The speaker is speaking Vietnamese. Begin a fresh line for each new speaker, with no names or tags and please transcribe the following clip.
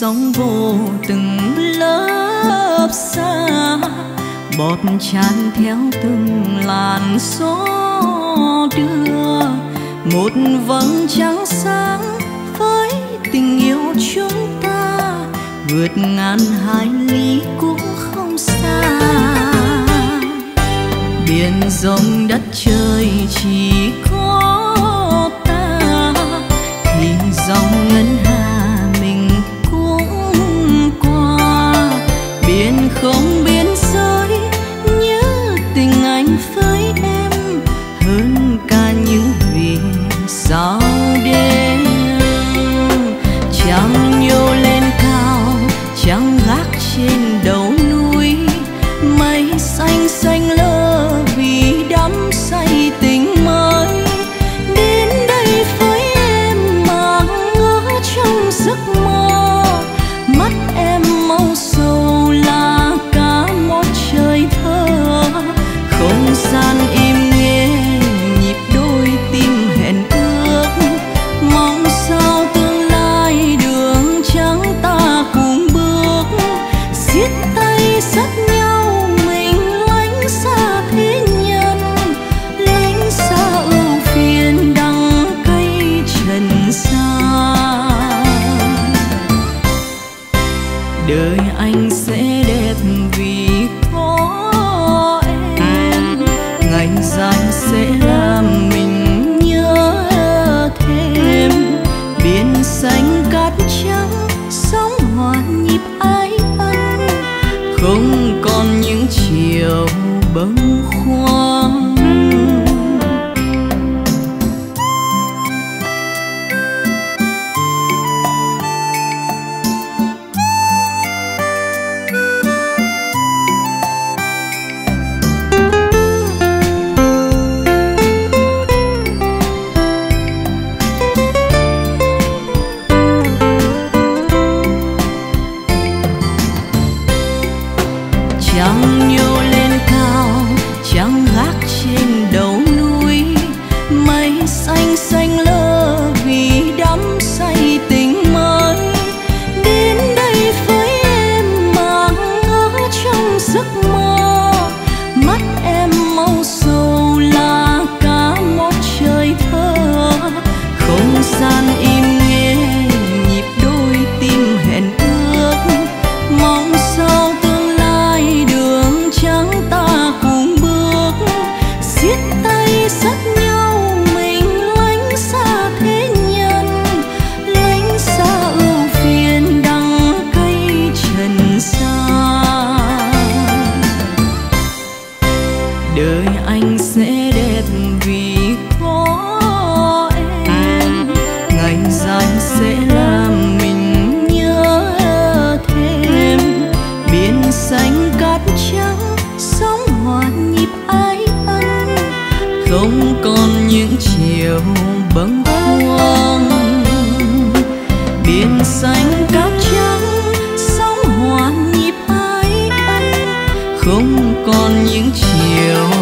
sóng vô từng lớp xa bọt tràn theo từng làn gió đưa. Một vầng trăng sáng với tình yêu chúng ta, vượt ngàn hải lý cũng không xa. Biển rộng đất trời không đời anh sẽ đẹp vì có em. Ngày dài sẽ làm mình nhớ thêm. Biển xanh cát trắng, sóng hòa nhịp ái ân. Không còn những chiều bông trăng nhô lên cao trăng gác trên đầu không còn những chiều bâng khuâng. Biển xanh cát trắng, sóng hoàn nhịp hai không còn những chiều